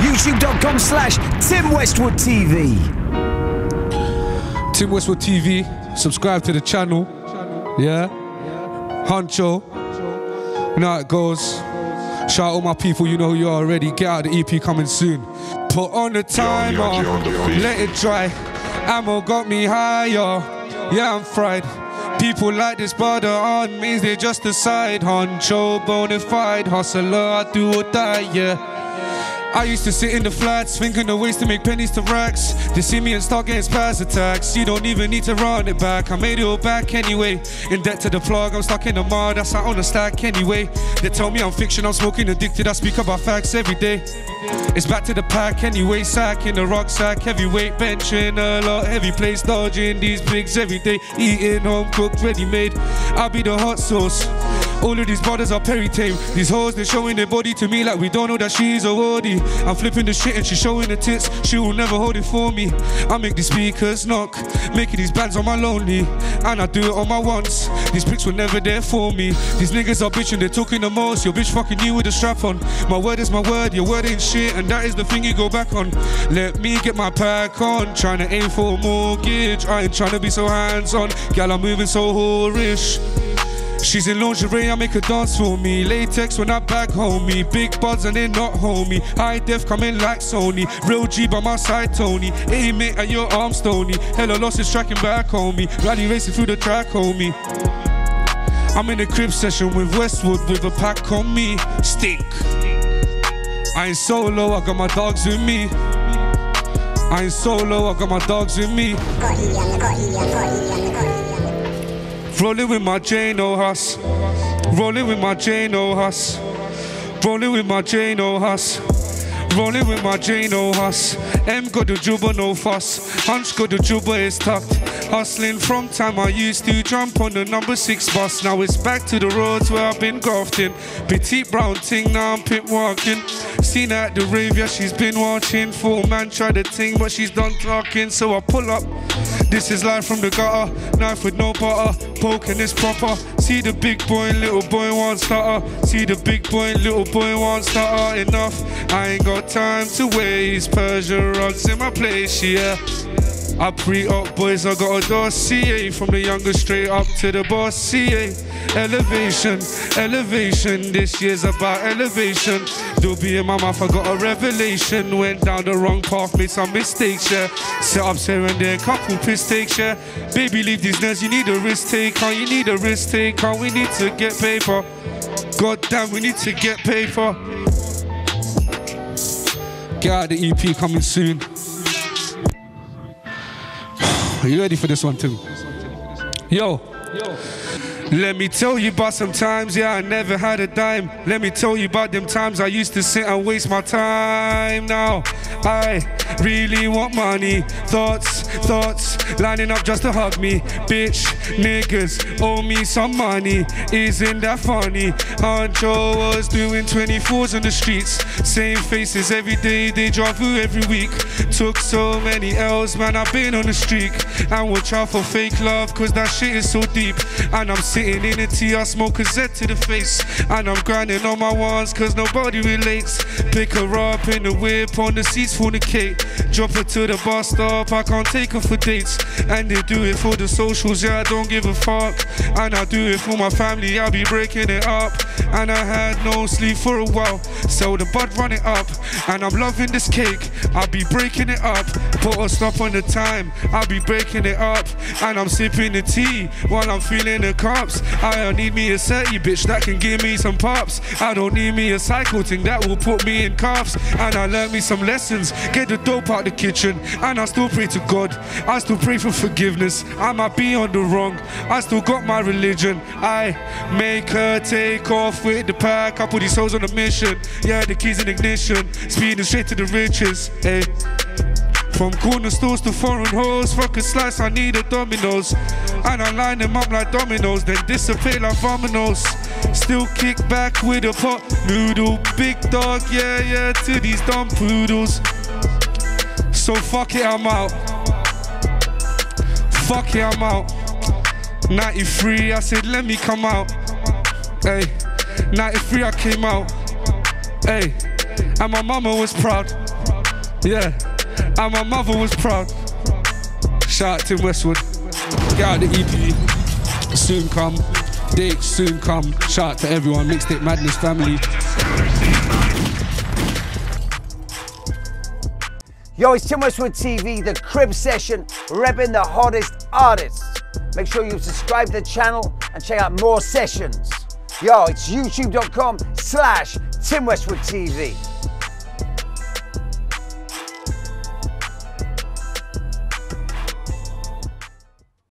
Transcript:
YouTube.com slash Tim Westwood TV. Tim Westwood TV. Subscribe to the channel. Yeah. Huncho. You know it goes. Shout out all my people, you know who you are already. Get out the EP coming soon. Put on the timer, let it dry. Ammo got me higher. Yeah, I'm fried. People like this butter on me, they just a side Huncho, bona fide hustler. I do or die, yeah. I used to sit in the flats, thinking of ways to make pennies to racks. They see me and start getting spaz attacks. You don't even need to run it back. I made it all back anyway. In debt to the plug, I'm stuck in the mud. I sat on the stack anyway. They tell me I'm fiction, I'm smoking addicted. I speak about facts every day. It's back to the pack anyway. Sack in the rucksack, heavyweight benching a lot. Heavy place dodging these pigs every day. Eating home cooked, ready made. I'll be the hot sauce. All of these brothers are Perry tame. These hoes, they're showing their body to me like we don't know that she's a woody. I'm flipping the shit and she's showing the tits. She will never hold it for me. I make these speakers knock, making these bands on my lonely. And I do it on my wants. These pics were never there for me. These niggas are bitching, they're talking the most. Your bitch fucking you with a strap on. My word is my word, your word ain't shit, and that is the thing you go back on. Let me get my pack on, trying to aim for a mortgage. I ain't trying to be so hands on. Gal, I'm moving so whorish. She's in lingerie, I make her dance for me. Latex when I back homie. Big buds and they not homie. High def coming like Sony. Real G by my side, Tony. Aim it at your arm, Stony. Hella losses tracking back, homie. Rally racing through the track, homie. I'm in a crib session with Westwood with a pack on me. Stink. I ain't solo, I got my dogs with me. I ain't solo, I got my dogs with me. Rolling with my Jano oh, Hus. Rolling with my Jano oh, Hus. Rolling with my Jano oh, Hus. Rolling with my Jano Hus. M got the juba, no fuss. Hunch got the juba, it's tucked. Hustling from time I used to jump on the number six bus. Now it's back to the roads where I've been grafting. Petite brown ting, now I'm pit walking. Seen her at the rave, yeah, she's been watching. Full man tried the ting, but she's done talking. So I pull up. This is live from the gutter. Knife with no butter. Poking this proper. See the big boy and little boy want stutter. See the big boy and little boy want stutter. Enough. I ain't got time to waste. Persia rugs in my place, yeah. I pre up, boys, I got a dossier eh? From the youngest straight up to the boss, CA eh? Elevation, elevation. This year's about elevation. Do be in my mouth, I got a revelation. Went down the wrong path, made some mistakes, yeah. Set up here and there, couple piss takes, yeah. Baby, leave these nerves, you need a risk taker You need a risk taker, we need to get paper. God damn, we need to get paper. Get out the EP coming soon you ready for this one too? Yo! Yo. Let me tell you about some times, yeah, I never had a dime. Let me tell you about them times I used to sit and waste my time. Now, I really want money. Thoughts, thoughts, lining up just to hug me. Bitch, niggas owe me some money. Isn't that funny? Huncho was doing 24s on the streets. Same faces every day, they drive through every week. Took so many L's, man, I've been on the streak. And watch out for fake love, cause that shit is so deep. And I'm sitting in a tea, I smoke a Z to the face. And I'm grinding on my ones, cause nobody relates. Pick her up in the whip, on the seats fornicate. Drop her to the bus stop, I can't take her for dates. And they do it for the socials, yeah, I don't give a fuck. And I do it for my family, I'll be breaking it up. And I had no sleep for a while, so the bud run it up. And I'm loving this cake, I'll be breaking it up. Put a stop on the time, I'll be breaking it up. And I'm sipping the tea while I'm feeling the cups. I don't need me a setty bitch that can give me some pops. I don't need me a cycle thing that will put me in cuffs. And I learned me some lessons, get the dope out the kitchen. And I still pray to God, I still pray for forgiveness. I might be on the wrong, I still got my religion. I make her take off with the pack. I put these souls on a mission. Yeah, the keys in ignition, speeding straight to the riches. Hey. From corner stores to foreign hoes, fuck a slice, I need a dominoes. And I line them up like dominoes, then dissipate like dominoes. Still kick back with a pot noodle, big dog, yeah, yeah, to these dumb poodles. So fuck it, I'm out. Fuck it, I'm out. 93, I said, let me come out. Hey, 93, I came out. Hey, And my mama was proud. Yeah. And my mother was proud. Shout out Tim Westwood. Get out the EP. Soon come. Date soon come. Shout out to everyone. Mixtape Madness family. Yo, it's Tim Westwood TV, the Crib Session, repping the hottest artists. Make sure you subscribe to the channel and check out more sessions. Yo, it's youtube.com slash Tim Westwood TV.